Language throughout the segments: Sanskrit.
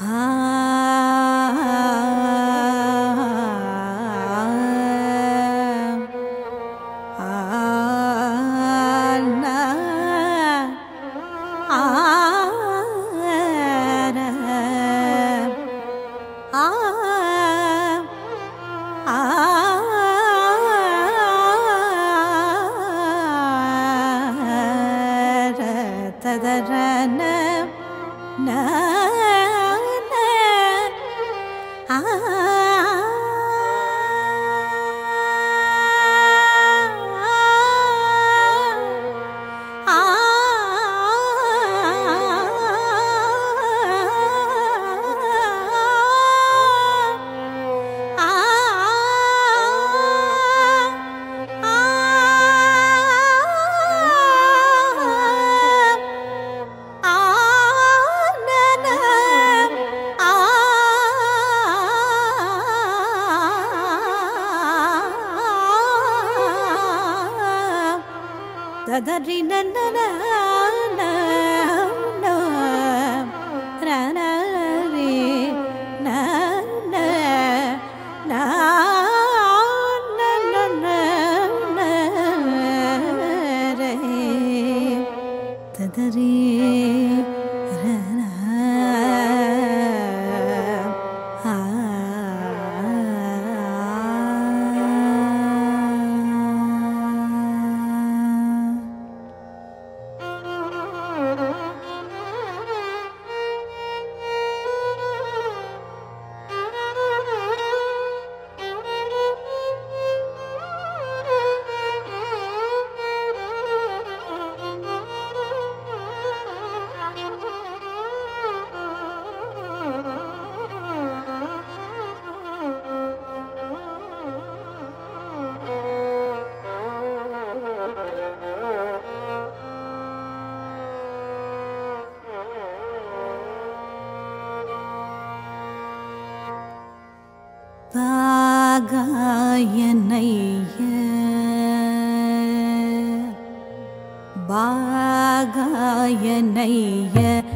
Ah. ததறி நன்ன नैय बागय नैव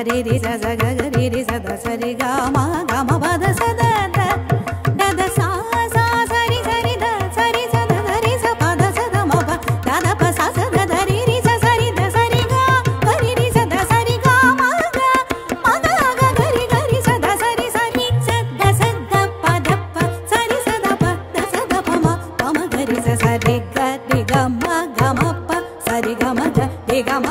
స రి ద స రి రి స స గ గ రి రి స ద స రి గ మ గ మ ప ద స ద ద ద ద స స స రి స రి ద స రి స ద ద రి స ప ద స ద మ ప ద ద ప స స ద ద రి రి స స రి ద స రి గ గ రి రి స ద స రి గ మ గ మ గ గ గ రి గ రి స ద స రి స రి స ద స ద ప ద ప స రి స ద ప ద స ద ప మ ప మ గ రి స స రి గ రి గ మ గ మ ప స రి గ మ గ రి గ మ